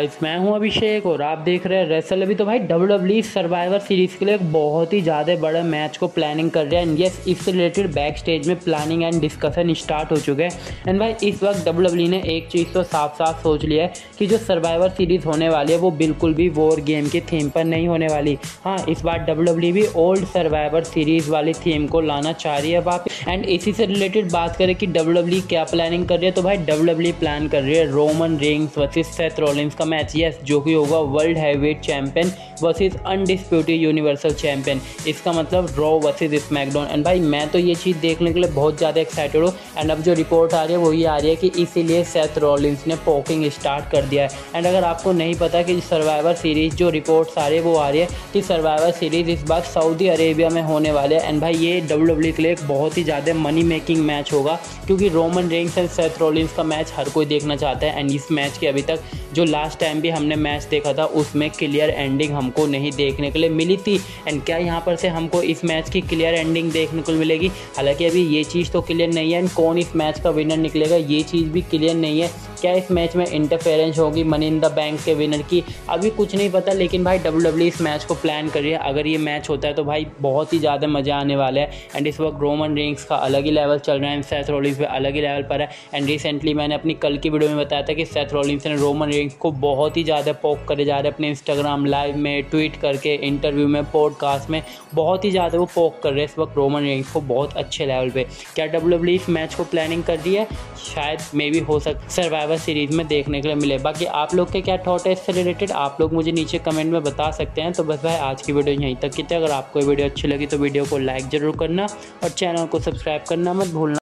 Guys मैं हूँ अभिषेक और आप देख रहे हैं रेसल अभी तो भाई डब्ल्यू डब्ल्यू सर्वाइवर सीरीज़ के लिए एक बहुत ही ज़्यादा बड़ा मैच को प्लानिंग कर रहे हैं। एंड यस इससे रिलेटेड बैक स्टेज में प्लानिंग एंड डिस्कशन स्टार्ट हो चुके हैं। एंड भाई, इस वक्त डब्ल्यू डब्ल्यू ने एक चीज़ तो साफ़ साफ़ सोच लिया है कि जो सर्वाइवर सीरीज़ होने वाली है, वो बिल्कुल भी वॉर गेम की थीम पर नहीं होने वाली। हाँ इस बार डब्ल्यू डब्ल्यू भी ओल्ड सर्वाइवर सीरीज़ वाली थीम को लाना चाह रही है। बात एंड इसी से रिलेटेड बात करें कि डब्ल्यू डब्ल्यू क्या प्लानिंग कर रही है तो भाई डब्ल्यू प्लान कर रही है Roman Reigns versus Seth Rollins का मैच यस जो कि होगा world heavyweight champion versus undisputed universal champion इसका मतलब रॉ वर्सेस स्मैकडाउन एंड भाई, मैं तो ये चीज़ देखने के लिए बहुत ज़्यादा एक्साइटेड हूँ। एंड अब जो रिपोर्ट आ रही है वो ये आ रही है कि इसीलिए सेथ रॉलिंस ने पोकिंग स्टार्ट कर दिया है। एंड अगर आपको नहीं पता कि सर्वाइवर सीरीज़ जो रिपोर्ट्स आ रही है, वो आ रही है कि सर्वाइवर सीरीज़ इस बार सऊदी अरेबिया में होने वाले हैं। एंड भाई, ये डब्ल्यू डब्ल्यू के लिए बहुत ही ज़्यादा मनी मेकिंग मैच होगा, क्योंकि Roman Reigns and Seth Rollins का मैच हर कोई देखना चाहता है एंड इस मैच के अभी तक जो लास्ट टाइम भी हमने मैच देखा था, उसमें क्लियर एंडिंग हमको नहीं देखने के लिए मिली थी। एंड क्या यहाँ पर से हमको इस मैच की क्लियर एंडिंग देखने को मिलेगी? हालाँकि अभी ये चीज़ तो क्लियर नहीं है एंड कौन इस मैच का विनर निकलेगा, ये चीज़ भी क्लियर नहीं है। क्या इस मैच में इंटरफेरेंस होगी? मनी इन द बैंक के विनर की? अभी कुछ नहीं पता, लेकिन भाई डब्ल्यू डब्ल्यू इस मैच को प्लान कर रही है अगर ये मैच होता है तो भाई बहुत ही ज़्यादा मज़ा आने वाला है। एंड इस वक्त रोमन रिंग्स का अलग ही लेवल चल रहा है। सेथ रोलिंग्स पे अलग ही लेवल पर है। एंड रिसेंटली मैंने अपनी कल की वीडियो में बताया था कि सेथ रोलिंग्स ने रोमन रिंग्स को बहुत ही ज़्यादा पोक करे जा रहे हैं अपने इंस्टाग्राम लाइव में ट्वीट करके इंटरव्यू में पॉडकास्ट में। बहुत ही ज़्यादा वो पोक कर रहे हैं इस वक्त रोमन रिंग्स को बहुत अच्छे लेवल पर क्या डब्ल्यू डब्ल्यू इस मैच को प्लानिंग कर दी है? शायद मे भी हो सक सर्वाइवर सीरीज़ में देखने के लिए मिले। बाकी आप लोग के क्या थॉट है इससे रिलेटेड आप लोग मुझे नीचे कमेंट में बता सकते हैं। तो बस भाई, आज की वीडियो यहीं तक की थी। अगर आपको वीडियो अच्छी लगी तो वीडियो को लाइक ज़रूर करना और चैनल को सब्सक्राइब करना मत भूलना।